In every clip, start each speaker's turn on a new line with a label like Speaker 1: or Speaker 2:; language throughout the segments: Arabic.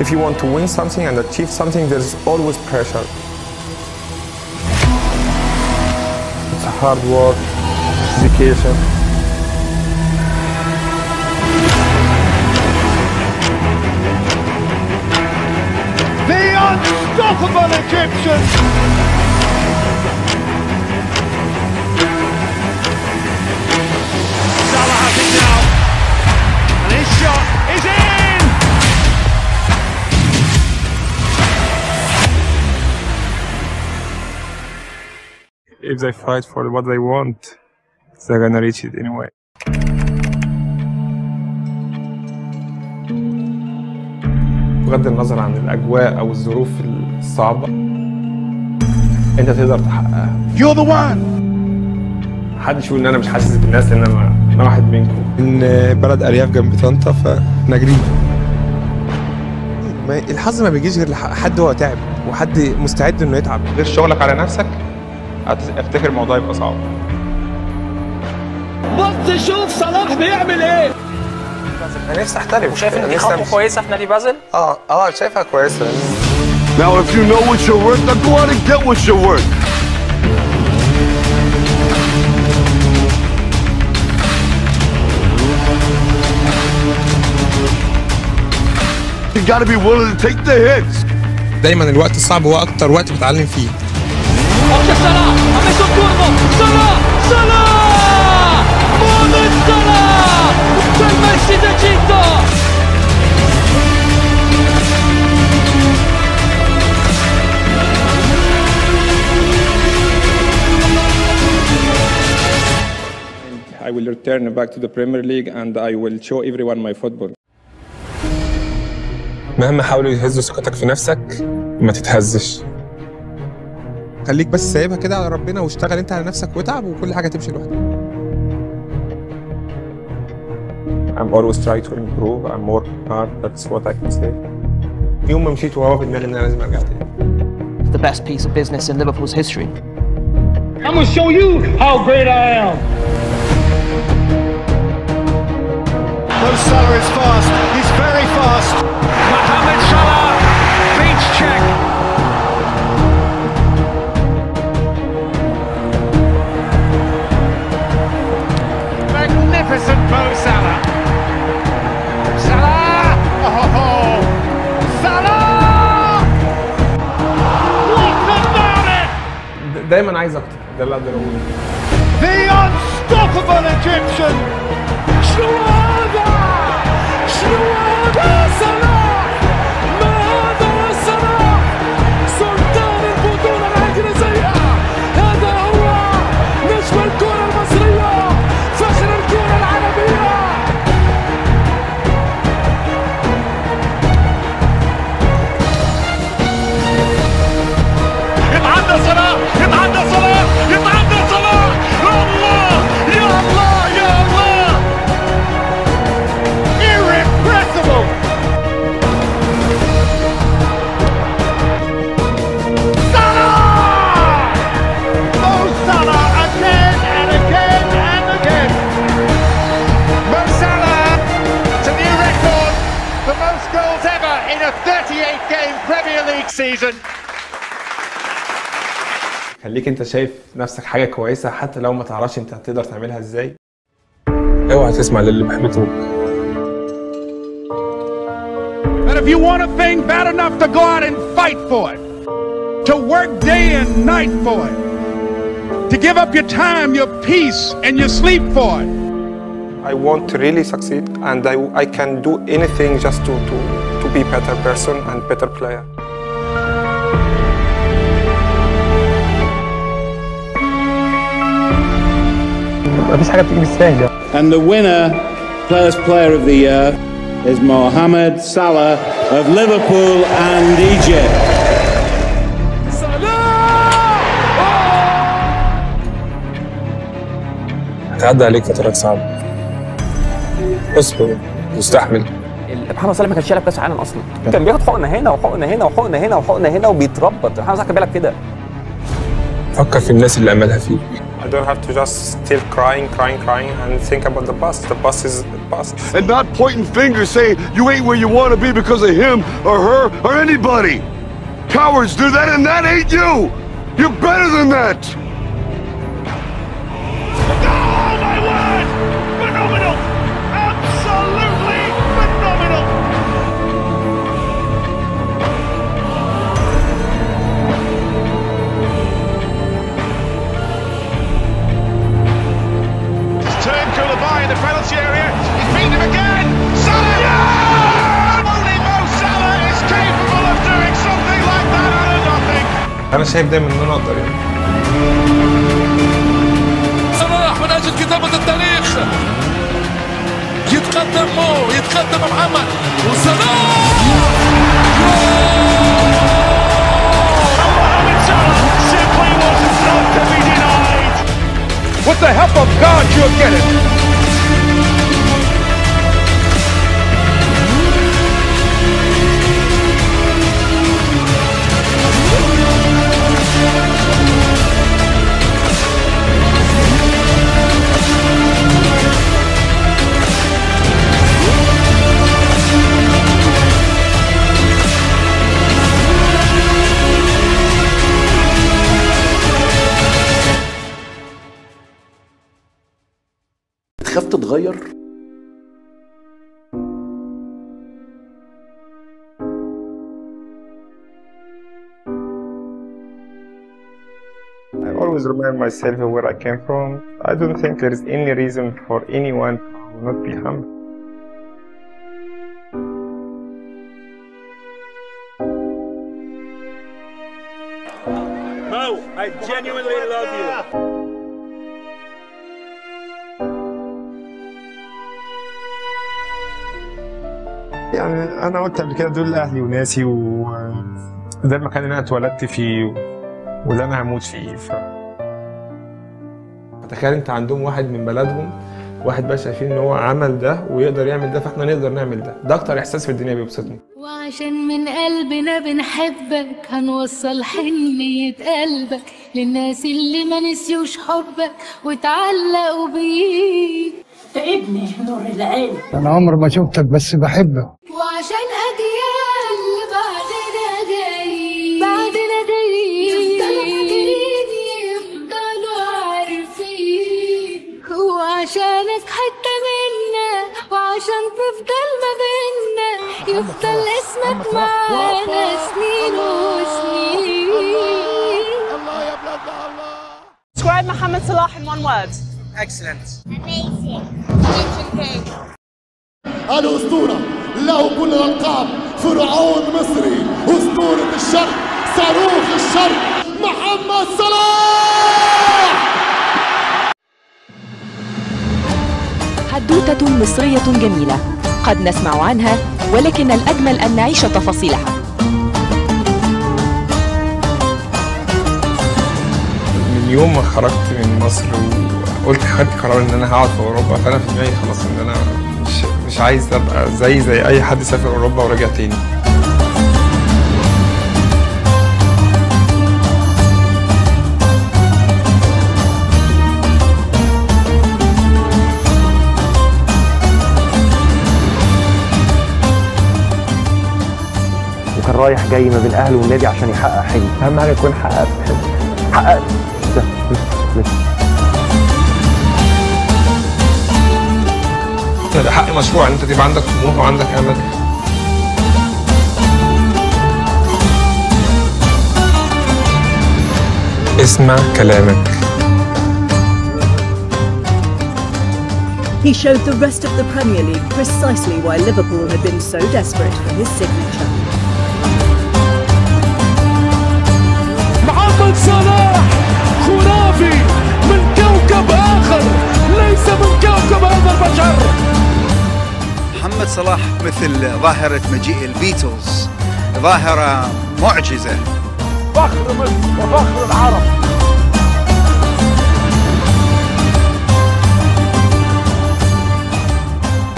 Speaker 1: If you want to win something and achieve something, there's always pressure. It's hard work, dedication.
Speaker 2: The unstoppable Egyptians! Salah has it now. And his shot is in!
Speaker 1: If they fight for what they want, they're gonna reach it anyway. بغض النظر عن الأجواء أو الظروف الصعبة أنت تقدر تحققها.
Speaker 2: You're the one!
Speaker 1: محدش يقول إن أنا مش حاسس بالناس لأن أنا أنا واحد منكم.
Speaker 3: إن بلد أرياف جنب طنطا ما الحظ ما بيجيش غير لحد هو تعب وحد مستعد إنه يتعب.
Speaker 1: غير شغلك على نفسك؟ افتكر الموضوع يبقى صعب.
Speaker 4: بص شوف صلاح بيعمل إيه.
Speaker 3: أنا نفسي أحترف.
Speaker 5: وشايف إن دي خطوة كويسة في نادي بازل؟
Speaker 3: آه آه شايفها كويسة.
Speaker 2: Now, if you know what's your worth, then go out and get what's your worth. You gotta be willing to take the hits.
Speaker 3: دايما الوقت الصعب هو eكتر وقت بتعلم فيه.
Speaker 1: I will return back to the Premier League and I will show everyone my football. مهما حاولوا يهزوا ثقتك في نفسك ما تتهزش
Speaker 3: خليك بس سايبها كده على ربنا واشتغل انت على نفسك واتعب وكل حاجة تمشي لوحدها
Speaker 1: I'm always trying to improve I'm work hard that's what I can say يوم ما مشيت وهو في دماغي ان أنا لازم ارجع تاني
Speaker 5: the best piece of business in Liverpool's history
Speaker 2: I'm gonna show you how great I am. Mo Salah is fast. He's very fast. Mohamed Salah Mo Salah. Salah. Oh, Salah. What about it?
Speaker 1: د- دايما عايز اكتر ده اللي اقدر اقوله
Speaker 2: The unstoppable Egyptian! شهادة! شهادة صلاح! in a 38 game Premier League season
Speaker 1: خليك انت شايف نفسك حاجه كويسه حتى لو ما تعرفش انت هتقدر تعملها ازاي اوعى تسمع للي بيحبطوك
Speaker 2: that if you want a thing bad enough to go out and fight for it, to work day and night for it, to give up your time, your peace, and your sleep for it.
Speaker 1: I want to really succeed and I, I can do anything just to, to, to be better person and better player مفيش حاجه بتيجي بالسهل
Speaker 6: And the winner, Players Player of the Year, is Mohamed Salah of Liverpool and Egypt.
Speaker 1: هتعدي عليك فترات صعبه اصبر واستحمل
Speaker 5: محمد صلاح ما كانش يلعب كاس عالم أصلا كان بياخد حقنه هنا وحقنه هنا وحقنه هنا وحقنه هنا وبيتربط محمد صلاح كان بيلعب كده
Speaker 1: فكر في الناس اللي املها فيك I don't have to just still crying, crying, crying, and think about the bus. The bus is the bus.
Speaker 7: and not pointing fingers saying you ain't where you want to be because of him or her or anybody. Cowards do that, and that ain't you. You're better than that.
Speaker 2: Nothing.
Speaker 1: أنا شايف دايما إن أنا أقدر يعني.
Speaker 4: صلاح من أجل كتابة التاريخ يتقدم مو يتقدم محمد وصلاح
Speaker 2: Mohamed Salah simply was not to be denied.
Speaker 7: With the help of God, you'll get it.
Speaker 8: تخاف تتغير
Speaker 1: I always remind myself of where I came from. I don't think there is any reason for anyone to not be humble.
Speaker 2: Mo, I genuinely love you.
Speaker 1: يعني أنا قلت قبل كده دول أهلي وناسي وده المكان اللي أنا اتولدت فيه واللي أنا هموت فيه ف... تخيل أنت عندهم واحد من بلدهم واحد بقى شايفين إن هو عمل ده ويقدر يعمل ده فإحنا نقدر نعمل ده. ده أكتر إحساس في الدنيا بيبسطني.
Speaker 9: وعشان من قلبنا بنحبك هنوصل حنية قلبك للناس اللي ما نسيوش حبك وتعلقوا بيك.
Speaker 10: ابني نور العين.
Speaker 11: أنا عمري ما شفتك بس بحبك.
Speaker 9: وعشان أجيال بعدنا جاي بعدنا جاي يفضلوا فاكرين يفضلوا عارفين وعشانك حتة منا وعشان تفضل ما بينا. يفضل اسمك معانا سنين وسنين.
Speaker 10: Describe Mohamed Salah in one word.
Speaker 7: الأسطورة له كل الألقاب فرعون مصري أسطورة الشرق صاروخ الشرق محمد صلاح!
Speaker 10: حدوتة مصرية جميلة. قد نسمع عنها ولكن الأجمل أن نعيش تفاصيلها.
Speaker 1: من يوم ما خرجت من مصر وقلت خدت قرار إن أنا هقعد في أوروبا فأنا في دماغي خلاص إن أنا مش مش عايز أبقى زي زي أي حد سافر أوروبا ورجع تاني.
Speaker 5: وكان رايح جاي ما بين اهله والنادي عشان يحقق حلم. أهم حاجة يكون حققت. حلم حققت. ده
Speaker 1: ده حق مشروع ان انت تبقى عندك طموح وعندك امل اسمع كلامك
Speaker 10: He showed the rest of the Premier League precisely why Liverpool had been so desperate for his signature.
Speaker 4: محمد صلاح خرافي من كوكب آخر ليس من كوكب هذا البشر
Speaker 11: محمد صلاح مثل ظاهرة مجيء البيتلز ظاهرة معجزة.
Speaker 2: فخر مصر وفخر العرب.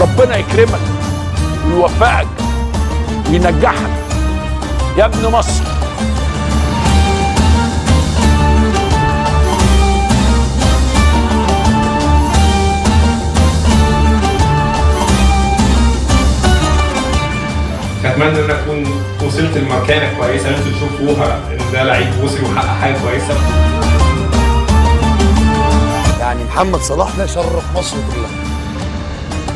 Speaker 2: ربنا يكرمك ويوفقك وينجحك. يا ابن مصر
Speaker 1: أتمنى إن أكون وصلت لمكانه كويسة إن أنتوا تشوفوها إن ده لعيب وصل وحقق حاجة كويسة.
Speaker 12: يعني محمد صلاح ده شرف مصر كلها.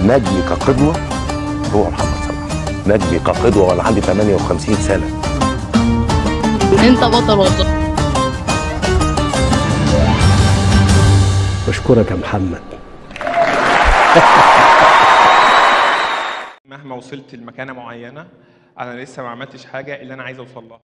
Speaker 13: نجمي كقدوة هو محمد صلاح. نجمي كقدوة وأنا عندي 58 سنة.
Speaker 14: أنت بطل والله.
Speaker 15: بشكرك يا محمد.
Speaker 1: مهما وصلت لمكانة معينة أنا لسه ما عملتش حاجة اللي أنا عايز أوصل لها.